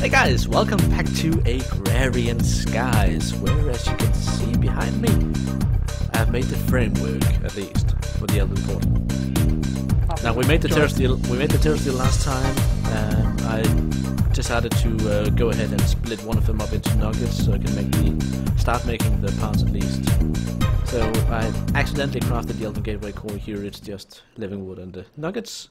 Hey guys, welcome back to Agrarian Skies, where as you can see behind me, I've made the framework, at least, for the Elven Portal. Now we made the terrestrial, we made the terrestrial last time, um, I decided to uh, go ahead and split one of them up into nuggets so I can make the, start making the parts at least. So I accidentally crafted the Elven Gateway core here, it's just living wood and the nuggets.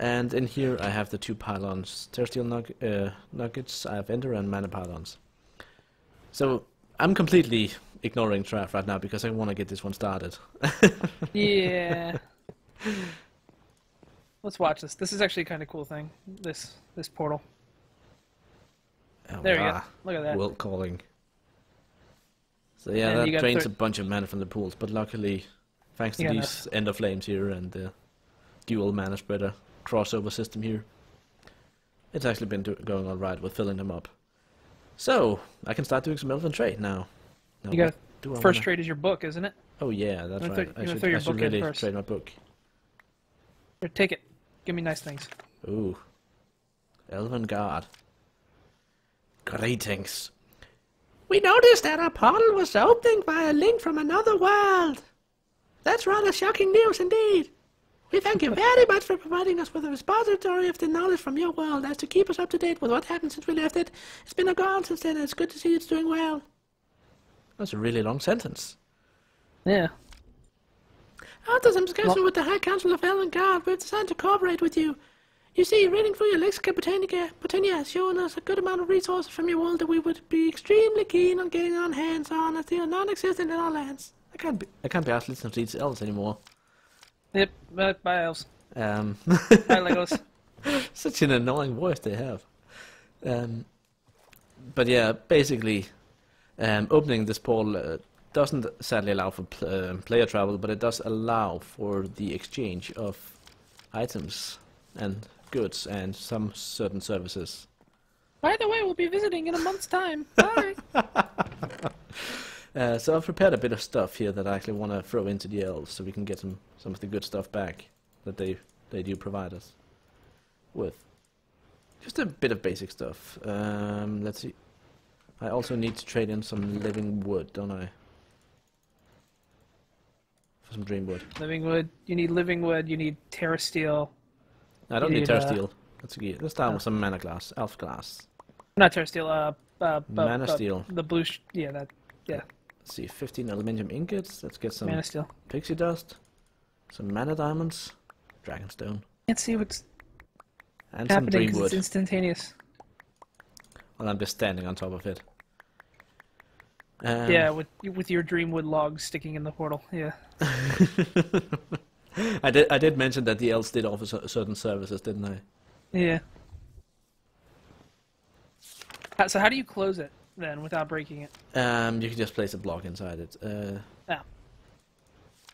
And in here I have the two pylons, terrestrial nug uh, nuggets, I have ender and mana pylons. So I'm completely ignoring Traff right now because I want to get this one started. yeah. Let's watch this. This is actually a kind of cool thing. This this portal. Oh, There you go. ah, Look at that. Wilt calling. So yeah, And that drains a bunch of mana from the pools, but luckily, thanks to got these Endoflames here and the dual mana spreader crossover system here, it's actually been do- going all right with filling them up. So I can start doing some elven trade now. now You got do I First wanna- trade is your book, isn't it? Oh yeah, that's right. I should, throw your I should book in really first? trade my book. Here, take it. Give me nice things. Ooh. Elven Guard. Greetings. We noticed that our portal was opening by a link from another world. That's rather shocking news indeed. We thank you very much for providing us with a repository of the knowledge from your world as to keep us up to date with what happened since we left it. It's been a while since then, and it's good to see it's doing well. That's a really long sentence. Yeah. After some discussion Well- with the High Council of Elven Guard, we've decided to cooperate with you. You see, reading through your Lexica Botanica, Botanica has shown us a good amount of resources from your world that we would be extremely keen on getting our hands on as they are non-existent in our lands. I can't be, I can't be asked listening to these elves anymore. Yep. Bye, bye elves. Um, Bye Legos. such an annoying voice they have. Um, but yeah, basically, um, opening this portal uh, doesn't sadly allow for pl- um player travel, but it does allow for the exchange of items and goods and some certain services. By the way, we'll be visiting in a month's time. Bye. Uh, so I've prepared a bit of stuff here that I actually want to throw into the elves, so we can get some some of the good stuff back that they they do provide us with. Just a bit of basic stuff. Um, let's see. I also need to trade in some living wood, don't I? For some dream wood. living wood. You need living wood. You need terra steel. I don't You need need, terra uh, steel. Let's get let's start oh. with some mana glass, elf glass. Not terra steel. Uh, uh, Mana steel. The blue. Sh- yeah, that. Yeah, Let's see, 15 aluminium ingots. Let's get some mana steel. pixie dust, some mana diamonds, dragonstone, Let's see what's and happening dream 'cause wood. it's instantaneous. Well, I'm just standing on top of it. Um, yeah, with with your dreamwood logs sticking in the portal. Yeah. I did. I did mention that the elves did offer certain services, didn't I? Yeah. So how do you close it then without breaking it? Um, you can just place a block inside it. Uh,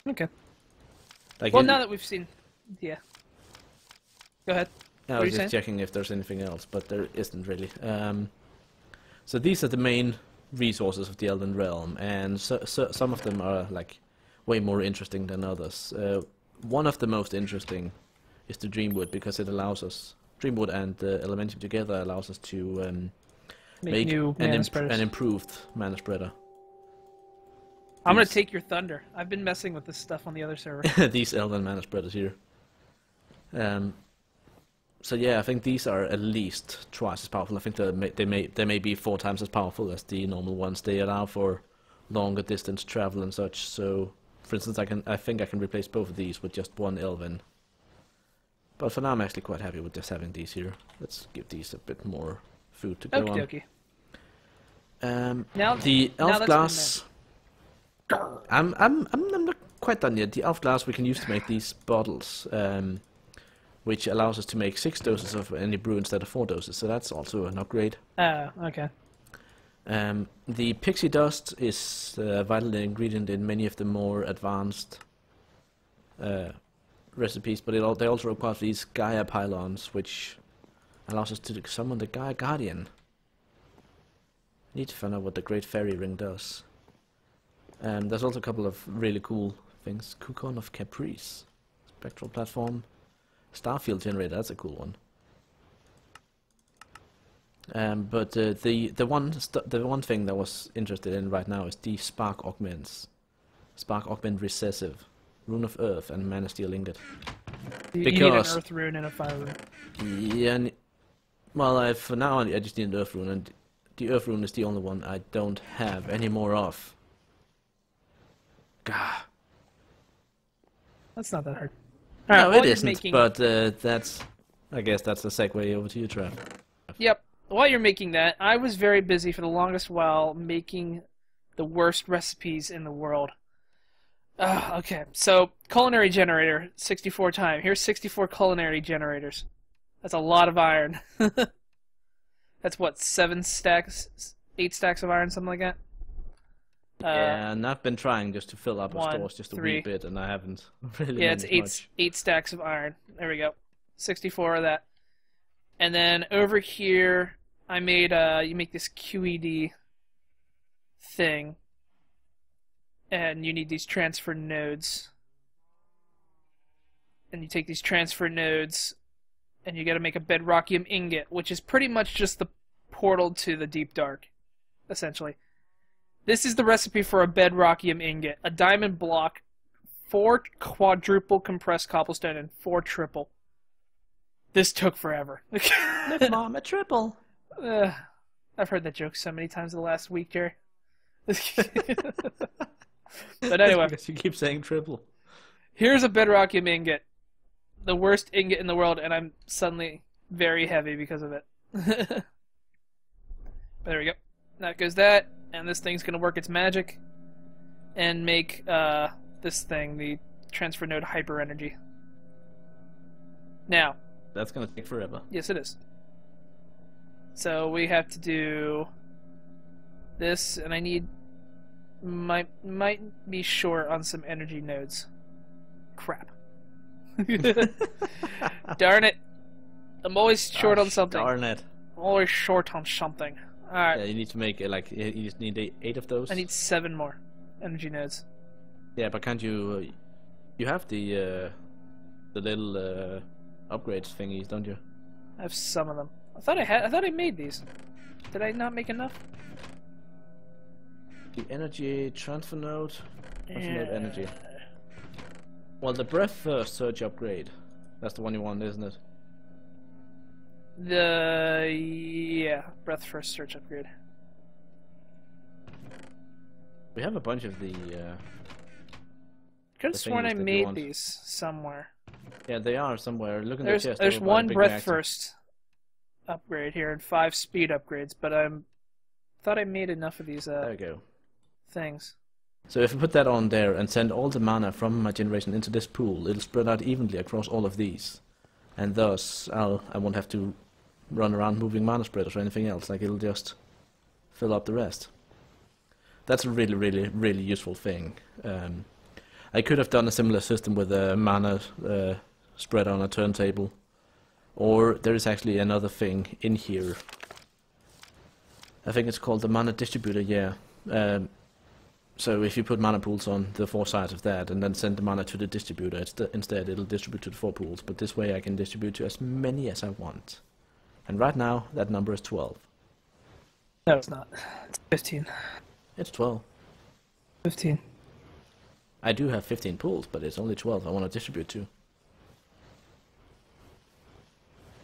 Okay. like Well, you- now that we've seen, yeah. Go ahead. I what was just saying? checking if there's anything else, but there isn't really. Um, so these are the main resources of the Elden Realm, and so, so, some of them are like way more interesting than others. Uh, one of the most interesting is the Dreamwood because it allows us Dreamwood and uh, Elementium together allows us to um, Make, new an, imp- spreaders. an improved mana spreader. I'm gonna take your thunder. I've been messing with this stuff on the other server. these Elven mana spreaders here. Um, so yeah, I think these are at least twice as powerful. I think they may, they may they may be four times as powerful as the normal ones. They allow for longer distance travel and such. So, for instance, I can I think I can replace both of these with just one Elven. But for now, I'm actually quite happy with just having these here. Let's give these a bit more food to go Okie on. Um, Now, the now elf what glass. I'm, I'm, I'm, I'm not quite done yet. The elf glass we can use to make these bottles, um, which allows us to make six doses of any brew instead of four doses. So that's also an upgrade. Ah, okay. Um, the pixie dust is a vital ingredient in many of the more advanced uh, recipes, but it al- they also require these Gaia pylons, which allows us to summon the Gaia Guardian. Need to find out what the Great Fairy Ring does. And there's also a couple of really cool things. Cocoon of Caprice, Spectral Platform, Starfield Generator, that's a cool one. Um, but uh, the the one st- the one thing that was interested in right now is the spark augments, spark augment recessive, rune of earth, and mana steel ingot. You, you need Because- an earth rune and a fire rune. Yeah, well, I, for now I just need an earth rune, and the earth rune is the only one I don't have any more of. Gah. That's not that hard. No, Alright, it isn't. making- But uh, that's, I guess that's the segue over to you, Traff. Yep. While you're making that, I was very busy for the longest while making the worst recipes in the world. Uh, okay, so culinary generator, 64 time. Here's 64 culinary generators. That's a lot of iron. That's what, seven stacks, eight stacks of iron, something like that? Uh, yeah, and I've been trying just to fill up one, stores just a three. wee bit, and I haven't really Yeah, it's eight much. eight stacks of iron. There we go. Sixty-four of that. And then over here, I made uh, you make this QED thing, and you need these transfer nodes. And you take these transfer nodes, and you got to make a bedrockium ingot, which is pretty much just the portal to the deep dark, essentially. This is the recipe for a bedrockium ingot: a diamond block four quadruple compressed cobblestone and four triple. This took forever. Mom, a triple. Ugh. I've heard that joke so many times in the last week, Jerry. but anyway, because you keep saying triple. here's a bedrockium ingot, the worst ingot in the world, and I'm suddenly very heavy because of it. there we go. That goes that, and this thing's gonna work its magic and make uh, this thing the transfer node hyper energy. Now, That's gonna take forever. Yes, it is. So we have to do this, and I need might might be short on some energy nodes. Crap. Darn it! I'm always short on something. Darn it. I'm always short on something. All right, Yeah, you need to make like you just need eight, eight of those. I need seven more energy nodes. Yeah, but can't you? Uh, you have the uh, the little uh, upgrades thingies, don't you? I have some of them. I thought I had. I thought I made these. Did I not make enough? The energy transfer node. Transfer node energy. Well, the breadth first search upgrade. That's the one you want, isn't it? The yeah, breadth first search upgrade. We have a bunch of the. Uh, Could have sworn I made want. these somewhere. yeah, they are somewhere. Look in There's the chest. there's over by the one breath reactor. first upgrade here and five speed upgrades, but I'm thought I made enough of these There uh we go. things. So if I put that on there and send all the mana from my generation into this pool, it'll spread out evenly across all of these, and thus I'll I won't have to run around moving mana spreaders or anything else. Like it'll just fill up the rest. That's a really, really, really useful thing. Um, I could have done a similar system with a mana uh, spread on a turntable, or there is actually another thing in here. I think it's called the mana distributor. Yeah. Um, so if you put mana pools on the four sides of that and then send the mana to the distributor, it's the, instead it'll distribute to the four pools. But this way I can distribute to as many as I want. And right now that number is 12. No, it's not. It's 15. It's 12. 15. I do have 15 pools, but it's only 12 I want to distribute to.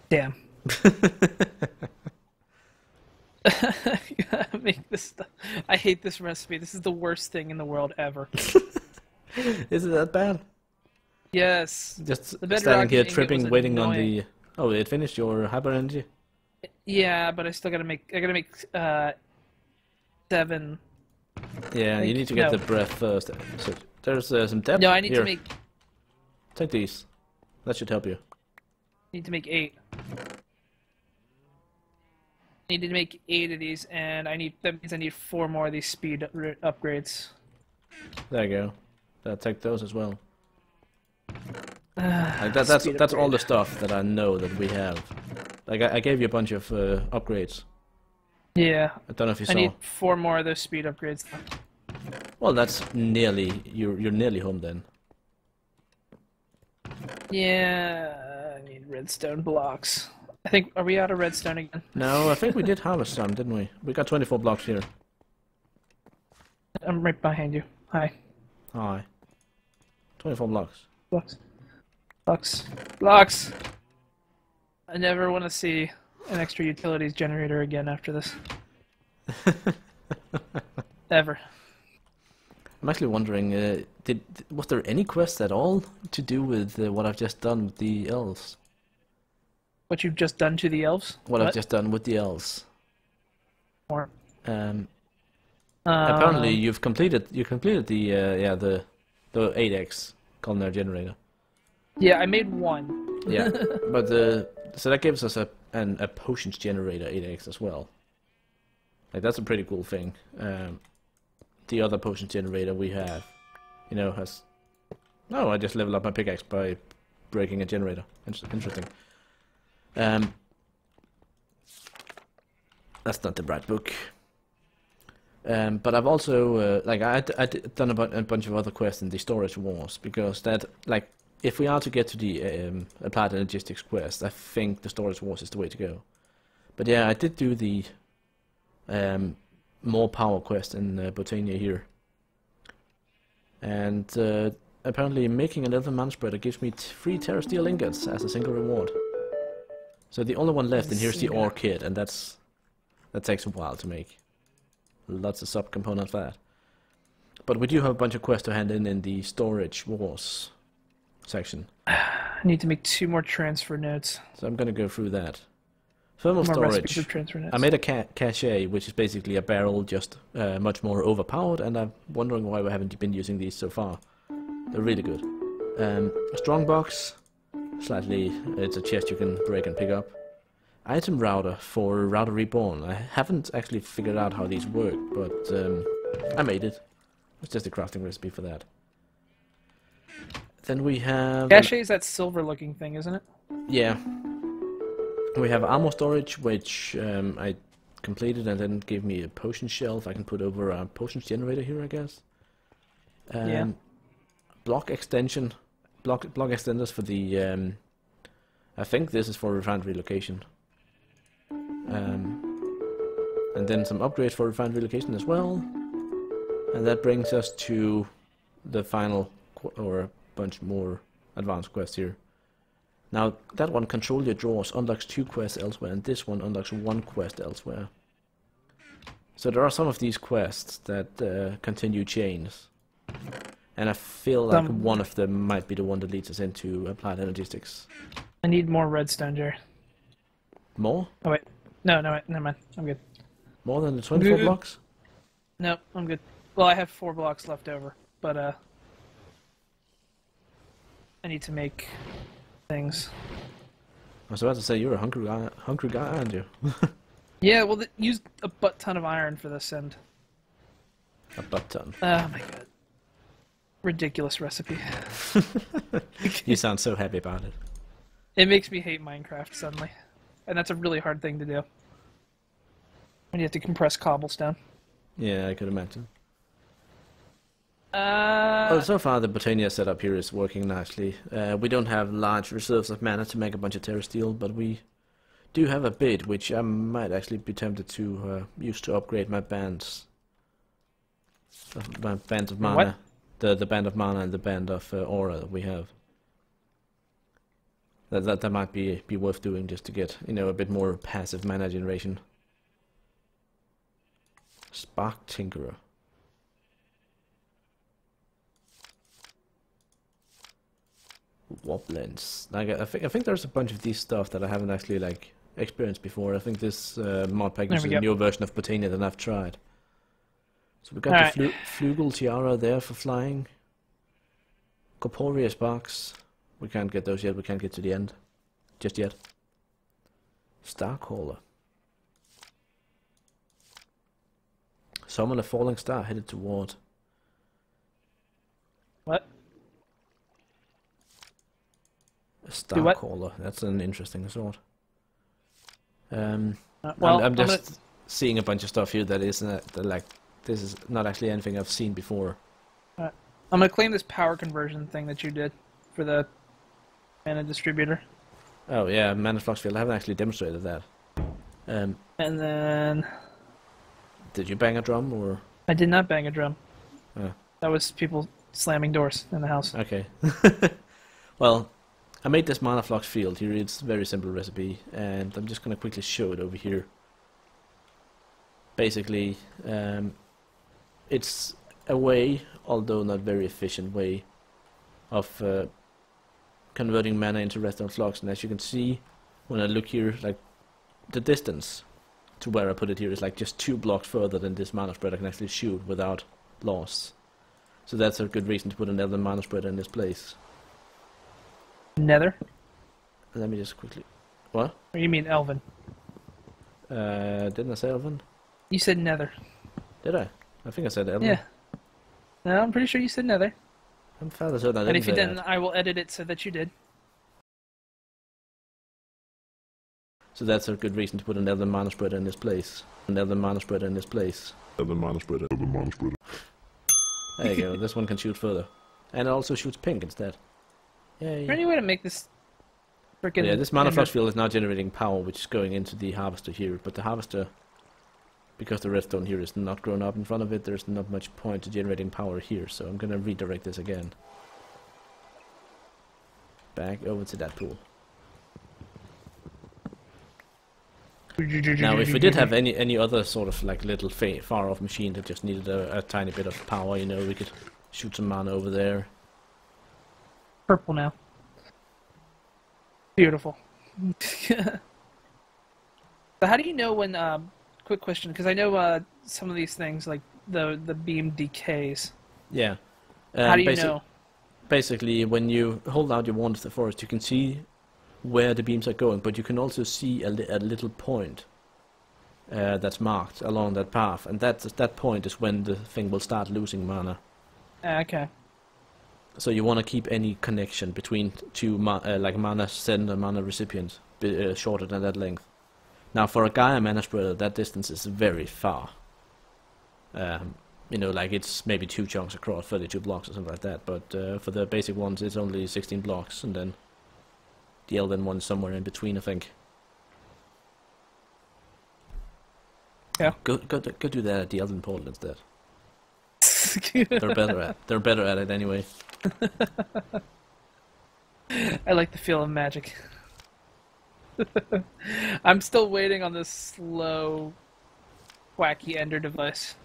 Damn. Make this stuff. I hate this recipe. This is the worst thing in the world ever. Is it that bad? yes. Just standing here tripping, waiting on the. Oh, it finished your hyper energy? Yeah, but I still gotta make. I gotta make uh seven. Yeah, you need to get no. the breadth first. So there's uh, some depth. No, I need here. to make. Take these. That should help you. Need to make eight. Need to make eight of these, and I need. That means I need four more of these speed upgrades. There you go. I'll take those as well. Like that, that's speed that's all the stuff that I know that we have. Like I, I gave you a bunch of uh, upgrades. Yeah, I don't know if you I saw. I need four more of those speed upgrades. Well, that's nearly you're you're nearly home then. Yeah, I need redstone blocks. I think are we out of redstone again? No, I think we did harvest some, didn't we? We got 24 blocks here. I'm right behind you. Hi. Hi. 24 blocks. Blocks. Blocks. Blocks. I never want to see an extra utilities generator again after this. Ever. I'm actually wondering, uh, did was there any quest at all to do with uh, what I've just done with the elves? What you've just done to the elves? What, I've just done with the elves. More. Um, Um, apparently, you've completed you completed the uh, yeah the the 8x culinary generator. Yeah, I made one. Yeah, but the so that gives us a an, a potions generator 8x as well. Like that's a pretty cool thing. Um, the other potions generator we have, you know, has. Oh, I just leveled up my pickaxe by breaking a generator. Interesting. Um, that's not the right book. Um, but I've also uh, like I I done a, bu- a bunch of other quests in the storage wars because that like if we are to get to the um, Applied Energistics quest, I think the storage wars is the way to go. But yeah, I did do the um, more power quest in uh, Botania here, and uh, apparently making another leather man spreader gives me three terra steel ingots as a single reward. So the only one left, and here's the kit, and that's that takes a while to make. Lots of subcomponents for that. But we do have a bunch of quests to hand in in the storage wars section. I need to make two more transfer nodes. So I'm going to go through that. Thermal More storage. I made a ca- cache, which is basically a barrel, just uh, much more overpowered, and I'm wondering why we haven't been using these so far. They're really good. Um, a strong box, slightly, it's a chest you can break and pick up. Item router for Router Reborn. I haven't actually figured out how these work, but um, I made it. It's just a crafting recipe for that. Then we have... Cache is that silver looking thing, isn't it? Yeah. We have armor storage, which um, I completed and then gave me a potion shelf I can put over a potions generator here, I guess. Um, Yeah. Block extension. Block block extenders for the. Um, I think this is for refined relocation. Um, and then some upgrades for refined relocation as well. And that brings us to the final, or a bunch more advanced quests here. Now, that one, Control Your Drawers, unlocks two quests elsewhere, and this one unlocks one quest elsewhere. So there are some of these quests that uh, continue chains. And I feel like Some- one of them might be the one that leads us into Applied Energistics. I need more redstone, Jerry. More? Oh wait, no, no, wait, never mind. I'm good. More than the 24 Good. blocks? Nope, I'm good. Well, I have four blocks left over, but uh, I need to make things. I was about to say, you're a hungry guy, hungry guy aren't you? Yeah, well, use a butt ton of iron for this, end. a butt ton. oh my god, ridiculous recipe. You sound so happy about it. It makes me hate Minecraft suddenly, and that's a really hard thing to do. When you have to compress cobblestone. Yeah, I could imagine. Uh, Well, so far the Botania setup here is working nicely. Uh, we don't have large reserves of mana to make a bunch of terra steel, but we do have a bit, which I might actually be tempted to uh, use to upgrade my bands. Uh, My band of mana. what? The the band of mana and the band of uh, aura that we have. That, that that might be be worth doing just to get you know a bit more passive mana generation. Spark Tinkerer. Woblins. Like I think I think there's a bunch of these stuff that I haven't actually like experienced before. I think this uh, mod pack is a newer version of Botania than I've tried. So we've got Alright. the flu- Flugel Tiara there for flying. Corporeus box. We can't get those yet. We can't get to the end. Just yet. Starcaller. Summon a falling star headed toward. what? A? Starcaller. That's an interesting sword. Um, Uh, well, I'm, I'm gonna- just seeing a bunch of stuff here that isn't uh, like this is not actually anything I've seen before. I'm gonna claim this power conversion thing that you did for the mana distributor. Oh yeah, mana flux field. I haven't actually demonstrated that. Um, And then did you bang a drum or? I did not bang a drum. Oh. That was people slamming doors in the house. Okay. well, I made this mana flux field here. It's a very simple recipe, and I'm just gonna quickly show it over here. Basically, um, it's a way, although not very efficient way, of uh, converting mana into redstone flux. And as you can see, when I look here, like the distance to where I put it here is like just two blocks further than this mana spread I can actually shoot without loss. So that's a good reason to put another mana spreader in this place. Nether? Let me just quickly. What? You mean Elven? Uh, didn't I say Elven? You said Nether. Did I? I think I said Elven. Yeah. No, I'm pretty sure you said Nether. I'm fairly certain I didn't And if you didn't, that. I will edit it so that you did. So that's a good reason to put another mana spreader in this place. Another mana spreader in this place. Another mana spreader. Another mana spreader. There you go. This one can shoot further, and it also shoots pink instead. Is there any way to make this freaking Yeah, this mana ender- flux field is now generating power, which is going into the harvester here. But the harvester, because the redstone here is not grown up in front of it, there's not much point to generating power here. So I'm gonna redirect this again. Back over to that pool. Now, if we did have any any other sort of like little fa- far off machine that just needed a, a tiny bit of power, you know, we could shoot some mana over there. purple now. Beautiful. so how do you know when? Um, quick question, because I know uh, some of these things like the the beam decays. Yeah. how Um, do you basi- know? Basically, when you hold out your wand to the forest, you can see where the beams are going, but you can also see a, li- a little point uh, that's marked along that path, and that that point is when the thing will start losing mana. Ah, okay. So you want to keep any connection between two ma- uh, like mana sender and mana recipient uh, shorter than that length. Now for a Gaia mana spreader, that distance is very far. Um, you know, like it's maybe two chunks across, 32 blocks or something like that. But uh, for the basic ones, it's only 16 blocks, and then the Elven one's somewhere in between, I think. Yeah. Go go do- go do that at the Elven portal instead. They're better at they're better at it anyway. I like the feel of magic. I'm still waiting on this slow, wacky ender device.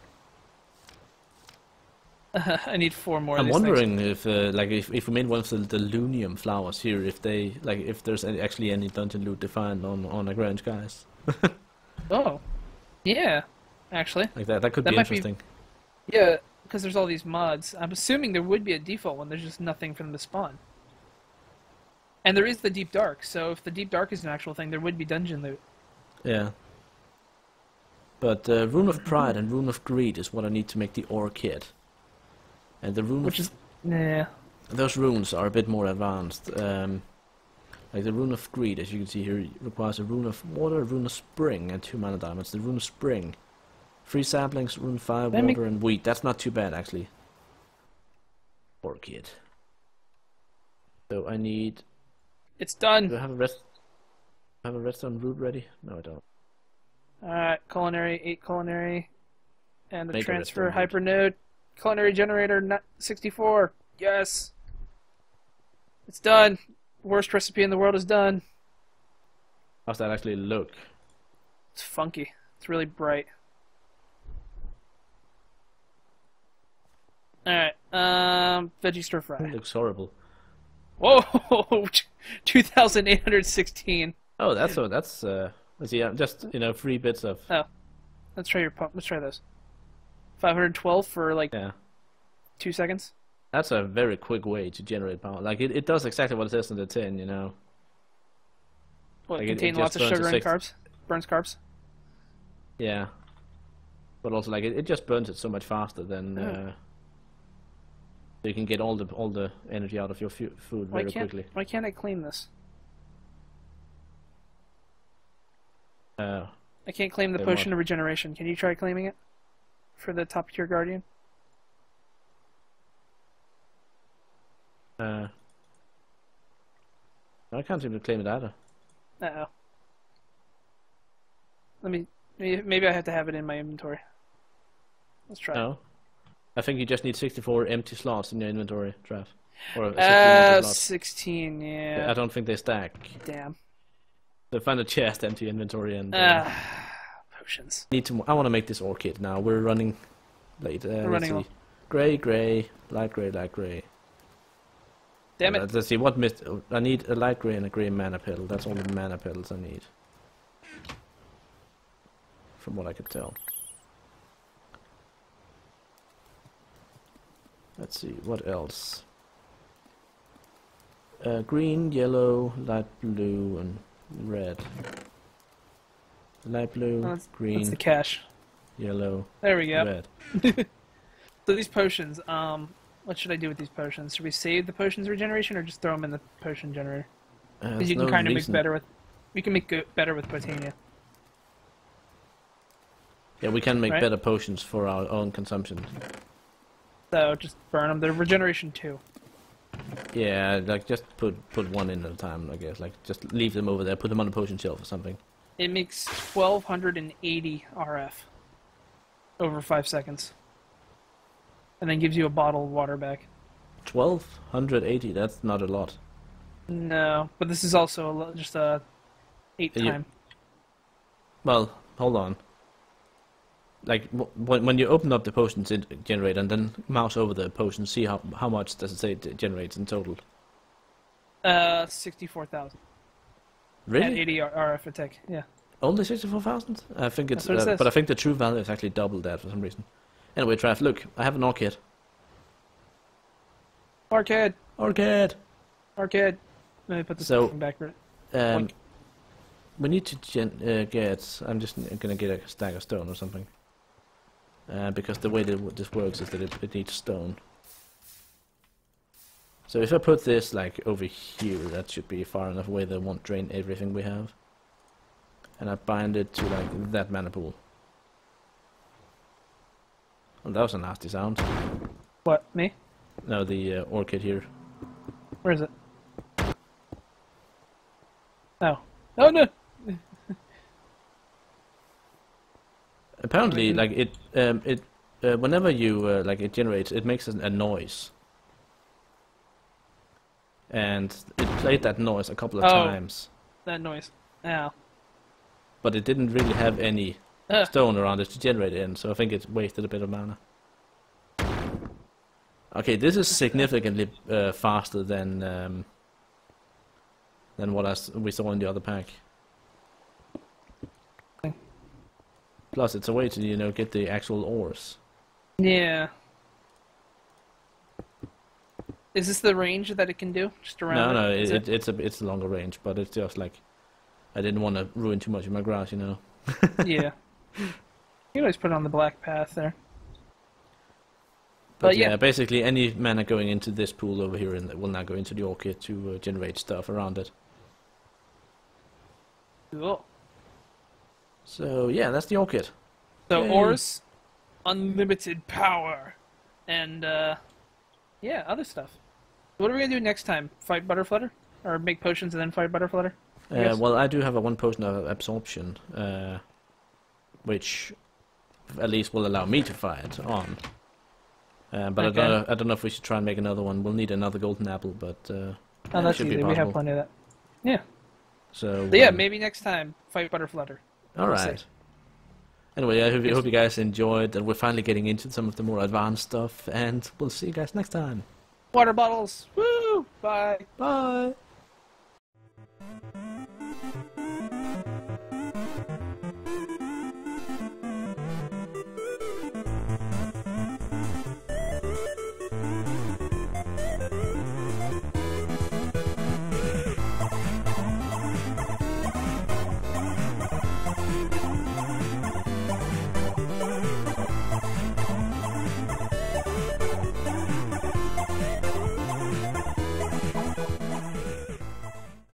I need four more. I'm of these things. wondering if, uh, like, if, if we made one of the, the Loonium flowers here, if they, like, if there's any, actually any dungeon loot defined on on Agrarian Skies, Oh, yeah, actually, like that, that could That be might be- interesting. yeah, because there's all these mods. I'm assuming there would be a default one. There's just nothing for them to spawn. And there is the deep dark. So if the deep dark is an actual thing, there would be dungeon loot. Yeah. But uh, Rune of Pride and Rune of Greed is what I need to make the Orechid. And the rune Which of is, nah. those runes are a bit more advanced. Um, like the Rune of Greed, as you can see here, requires a Rune of Water, a Rune of Spring, and two mana diamonds. The Rune of Spring, three saplings, Rune of Fire, Water, and Wheat. That's not too bad actually. Orechid. So I need. It's done. Do I have a rest? Have a redstone root ready? No, I don't. Alright, culinary, 8 culinary, and the Make transfer hypernode. Culinary generator 64. Yes. It's done. Worst recipe in the world is done. How's that actually look? It's funky. It's really bright. Alright, um, veggie stir It fry. looks horrible. Whoa! 2,816. Oh, that's so. That's uh. Let's see. uh, Just you know, three bits of Oh, Let's try your pump. Let's try those. 512 for like yeah. two seconds. That's a very quick way to generate power. Like it, it does exactly what it says in the tin. You know. Like, it- it contain lots of sugar and six- carbs? Burns carbs? Yeah. But also, like it, it just burns it so much faster than. Oh. Uh, so you can get all the all the energy out of your food Why very quickly. why can't I claim this? Uh, I can't claim the potion of regeneration. Can you try claiming it? For the top tier guardian? uh, I can't seem to claim it either. Uh oh. Let me. Maybe I have to have it in my inventory. Let's try. it. I think you just need 64 empty slots in your inventory, Traff. Or 16 Uh, empty slots. 16, I don't think they stack. Damn. So find a chest, empty inventory, and uh, Uh, potions. need to. I want to make this Orechid now. We're running late. Uh, let's running see. Gray, gray, light gray, light gray. Damn Uh, it. Let's see what mist. I need a light gray and a gray mana petal. That's all the mana petals I need. From what I could tell. Let's see what else. Uh, green, yellow, light blue, and red. Light blue, that's- green, That's the cash. yellow, There we go. red. So these potions, um, what should I do with these potions? Should we save the potions regeneration or just throw them in the potion generator? Uh, Because there's you can no kind of make better with. We can make go- better with Botania. Yeah, we can make right? better potions for our own consumption. So just burn them. They're regeneration two. Yeah, like just put put one in at a time. I guess like just leave them over there. Put them on the potion shelf or something. It makes 1280 RF over five seconds, and then gives you a bottle of water back. Twelve hundred eighty. That's not a lot. No, but this is also a, lo- just a eight you- time. Well, hold on. Like when when you open up the potions generator and then mouse over the potion, see how how much does it say it generates in total? Uh, sixty-four thousand Really? at eighty RF attack. Yeah. Only sixty four thousand? I think it's. It uh, says. but I think the true value is actually double that for some reason. Anyway, Traff, look, I have an Orechid. Arcade, Orechid. arcade. Let me put this So- thing back. Um, we need to gen- uh, get. I'm just gonna get a stack of stone or something. Uh, because the way that this works is that it, it needs stone. So if I put this like over here, that should be far enough away that it won't drain everything we have. And I bind it to like that mana pool. Well, that was a nasty sound. What? Me? No, the uh, Orechid here. Where is it? Oh. Oh no. Apparently, like it, um, it, uh, whenever you uh, like it generates, it makes a, a noise, and it played that noise a couple of Oh. times, That noise. Yeah. but it didn't really have any Ugh. stone around it to generate it in, so I think it wasted a bit of mana. Okay, this is significantly uh, faster than um, than what I s- we saw in the other pack. Plus, it's a way to you know get the actual ores. Yeah. Is this the range that it can do? Just around? No, no, it, it, it's a it's a longer range, but it's just like I didn't want to ruin too much of my grass, you know. yeah. You can always put it on the black path there. But But yeah, yeah. basically any mana going into this pool over here and will now go into the Orechid to uh, generate stuff around it. Cool. So yeah, that's the Orechid. So Yay. unlimited power, and uh, yeah, other stuff. What are we gonna do next time? Fight Butterflutter, or make potions and then fight Butterflutter? Uh, Yes. well, I do have a one potion of absorption, uh, which at least will allow me to fight on. Uh, but I don't know, I don't know if we should try and make another one. We'll need another golden apple, but uh, Oh, that's should easy. be We have plenty of that. Yeah. So, But yeah, um, maybe next time fight Butterflutter. All We'll see. right. Anyway, I hope, I hope you guys enjoyed, and we're finally getting into some of the more advanced stuff. And we'll see you guys next time. Water bottles. Woo! Bye. Bye.